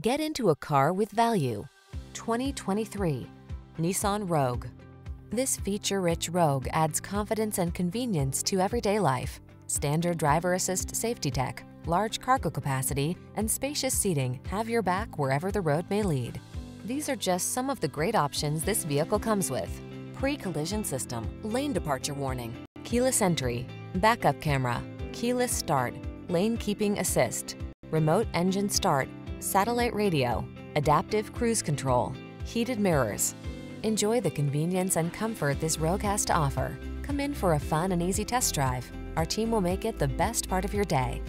Get into a car with value. 2023 Nissan Rogue. This feature-rich Rogue adds confidence and convenience to everyday life. Standard driver assist safety tech, large cargo capacity, and spacious seating have your back wherever the road may lead. These are just some of the great options this vehicle comes with. Pre-collision system, lane departure warning, keyless entry, backup camera, keyless start, lane keeping assist, remote engine start, satellite radio, adaptive cruise control, heated mirrors. Enjoy the convenience and comfort this Rogue has to offer. Come in for a fun and easy test drive. Our team will make it the best part of your day.